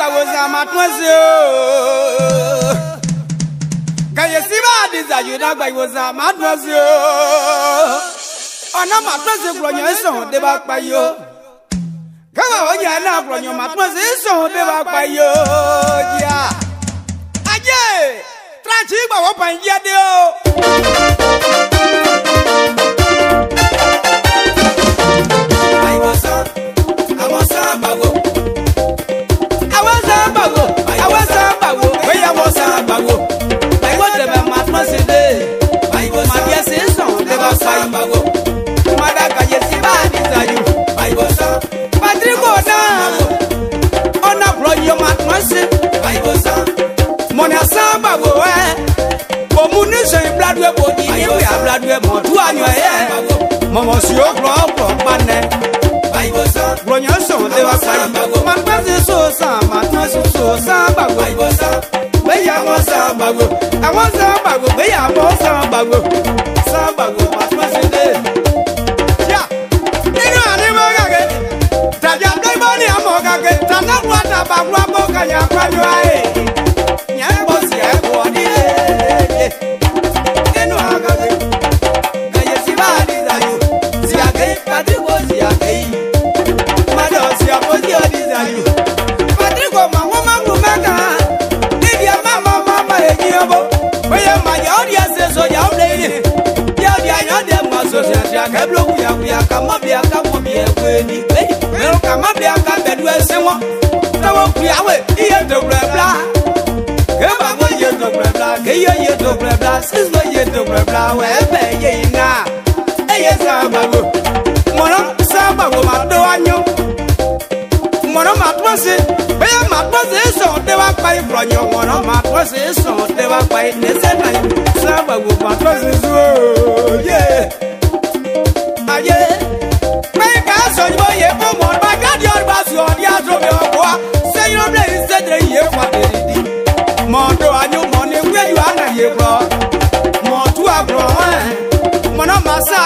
bawosa matwase o oh. kàyèsí bá àdìsá yìí dàgbà ìwòsàn matwase o oh. ọ̀nà matwase gbọ̀nyẹ̀ sọ̀hún dé bá pa yìí o káwa ọ̀nyẹ̀ náà gbọ̀nyẹ̀ matwase sọ̀hún dé bá pa yìí o oh. yà ajé tíráǹtì gbàwọ́ pàǹjẹ́ dé o. àìwòsàn àwòsàn àbàwò. nue mɔ du anyɔ yɛ mɔmɔsiwo gblɔ gblɔ gbanɛ gblɔnyɔ sɔn le wa sayi matasi so san matasi so san bago gbeya mɔ san bago àwọn san bago gbeya mɔ san bago san bago matasi le. nínú àníwó kake tàjà tó gbọ́ ní àmọ́ kake tànà wà tàbà wà kó kàyà kọ́ yọ ayé. da keblo kuya kuya kama bia kama bia kweni Mero kama bia kata due senwa Tawa kuya we iye doble bla Keba mo ye doble bla Keyo ye doble bla Sizlo ye doble bla we ebe ye na, Eye samba go Mono samba go mado anyo Mono matwasi Beye matwasi iso dewa kwai Bronyo mono matwasi iso dewa kwai Nese na yu samba go matwasi iso Yeah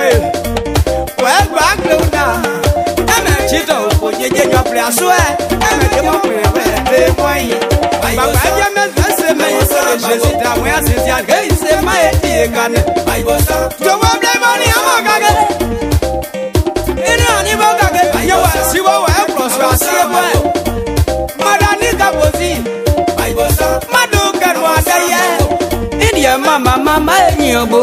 boy well back low now eme chito ko jeje jo pre asue eme je mo pre pre te boy baba je me se me so je si ta mo asi ti age se ma e ti e kan ai bo so to wa ble mo ni amo ka ge ina ni bo ka ge yo wa si wo wa pro so asi e boy mara ni ka bo si ai bo so madu ka ro ada ye India mama mama enyobo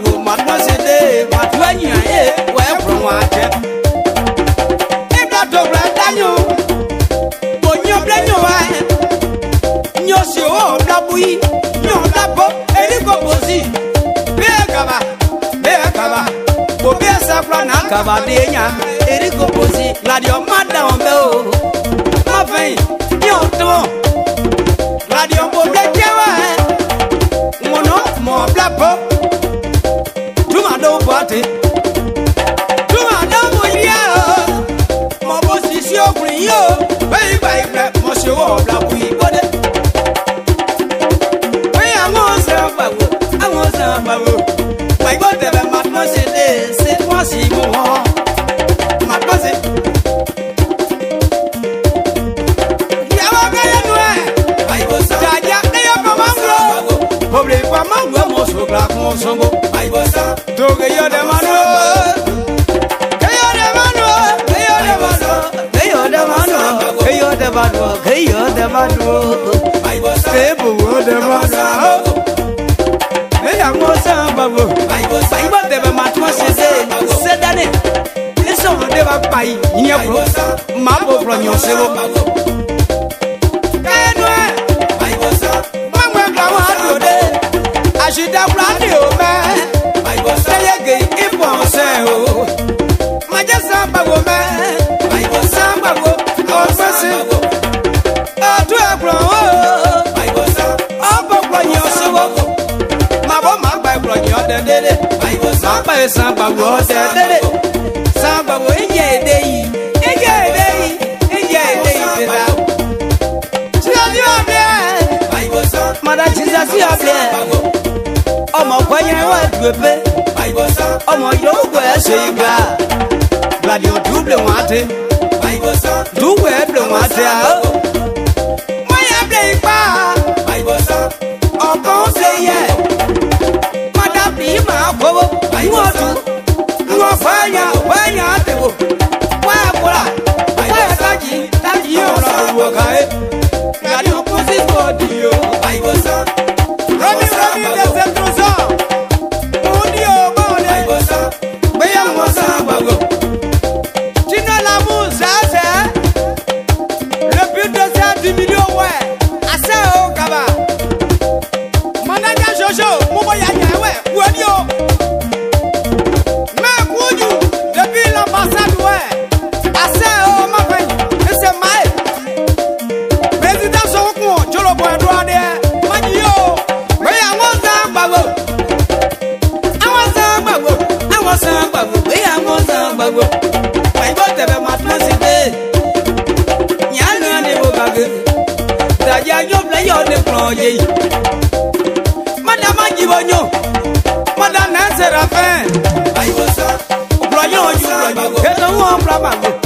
kavade nya eriko posi radio mada ombe o ma fẹyin ní ọtọ radio mo lè jẹwọ ẹ ŋmọnà mọ bla bọ duma dɔw bọ ati duma dɔw mo yíya o mọ bó sisi okùnrin yìí o bẹ́ẹ̀ ìgbà yìí fẹ́ mọ̀ ṣe wọ̀ bla bọ. sì mú wọn. Má gbọ́ sí. Ìyàwó kẹ́lẹ́ nu ẹ̀. Báyìí sọ. Jàjà ẹyọ kan máa ń gbọ́. Obìnrin ìfọ̀ máa ń gbọ́ mọ̀ sọ̀gbà kún un sango. Báyìí sọ. Tòkè yóò dẹ̀ máa nù. Kéyọ̀ dẹ̀ máa nù. Kéyọ̀ dẹ̀ ne va pa yi nye klo ma bo kplɔ nyɔ se wo. kɛnue mɔmɔ kla wo aɖo de asidakura ni o mɛ seye ge ibɔ sɛ o madze san bago mɛ san bago awɔ gbɛsi ɔtu ekplɔ o ɔbɔ kplɔ nyɔ se wo mabɔ ma gba ekplɔ nyɔ dɛ dɛ ti ọbẹ̀ ọmọ kọ́nyẹ́ wọ́n dùbẹ́ ọmọ yóò gbọ́ ẹ̀ṣẹ̀ ìgbà gbàdí òtún bìlẹ̀ wọ́n á ti dùwẹ̀ bìlẹ̀ wọ́n á ti à ó. wọ́n yẹ bìlẹ̀ ipá ọkàn ó ṣe yẹ mọ́tà bí màá kówó wọ́n tún wọ́n fẹ́yà fẹ́yà àtẹ̀wò wọ́n yà kúrà wọ́n yà tájì tájì yóò rọrùn wọ̀ káyé. bago mai bo tebe ma plasi de nyanu ne bo bage da ya yo ble yo ne kron ye madama jibo nyo madama sera fin mai bo sa bro yo ju bro yo ke no won bra bago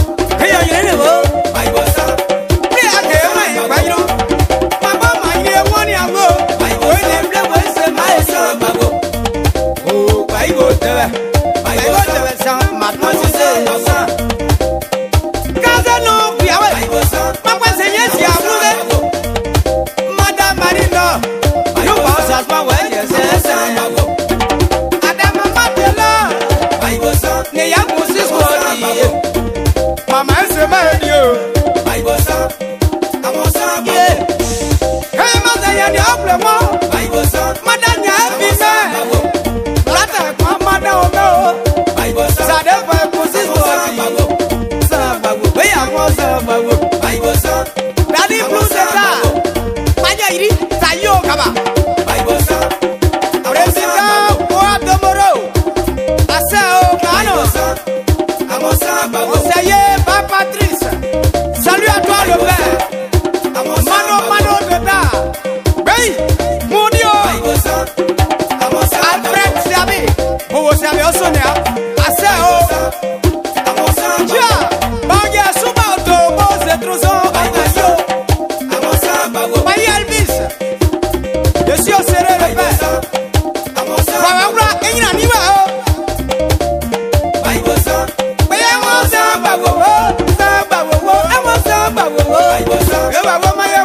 mọ́. àìwòsàn. má Alô, Maia